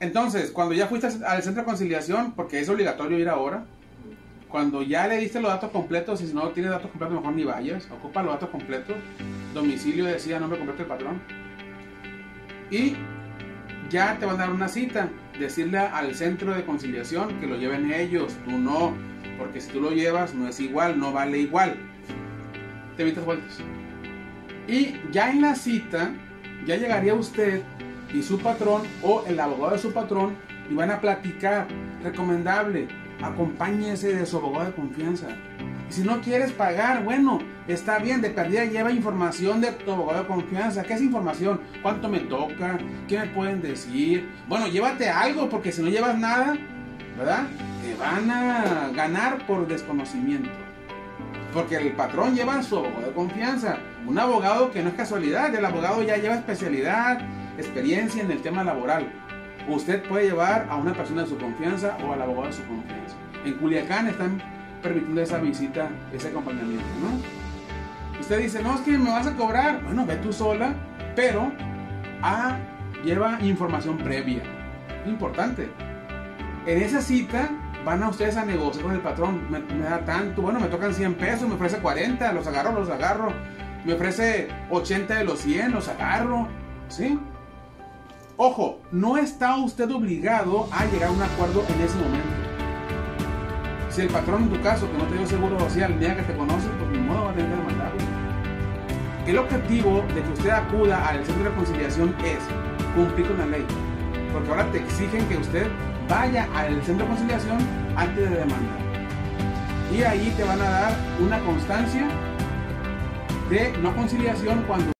Entonces, cuando ya fuiste al centro de conciliación, porque es obligatorio ir ahora, cuando ya le diste los datos completos, y si no tienes datos completos, mejor ni vayas, ocupa los datos completos, domicilio decía nombre completo del patrón, y ya te van a dar una cita, decirle al centro de conciliación que lo lleven ellos, tú no, porque si tú lo llevas no es igual, no vale igual. Te evitas vueltas. Y ya en la cita, ya llegaría usted y su patrón o el abogado de su patrón y van a platicar. Recomendable, acompáñese de su abogado de confianza. Si no quieres pagar, bueno, está bien, de perdida lleva información de tu abogado de confianza. ¿Qué es información? ¿Cuánto me toca? ¿Qué me pueden decir? Bueno, llévate algo, porque si no llevas nada, ¿verdad? Te van a ganar por desconocimiento. Porque el patrón lleva a su abogado de confianza. Un abogado que no es casualidad, el abogado ya lleva especialidad, experiencia en el tema laboral. Usted puede llevar a una persona de su confianza o al abogado de su confianza. En Culiacán están permitiendo esa visita, ese acompañamiento, ¿no? Usted dice, no, es que me vas a cobrar. Bueno, ve tú sola, pero ah, lleva información previa. Importante. En esa cita van a ustedes a negociar con el patrón. Me, me, da tanto, bueno, me tocan 100 pesos, me ofrece 40, los agarro, los agarro. Me ofrece 80 de los 100, los agarro. ¿Sí? Ojo, no está usted obligado a llegar a un acuerdo en ese momento. Si el patrón en tu caso, que no te dio seguro social, niega que te conoce, pues ni modo va a tener que demandarlo. El objetivo de que usted acuda al centro de conciliación es cumplir con la ley. Porque ahora te exigen que usted vaya al centro de conciliación antes de demandar. Y ahí te van a dar una constancia de no conciliación cuando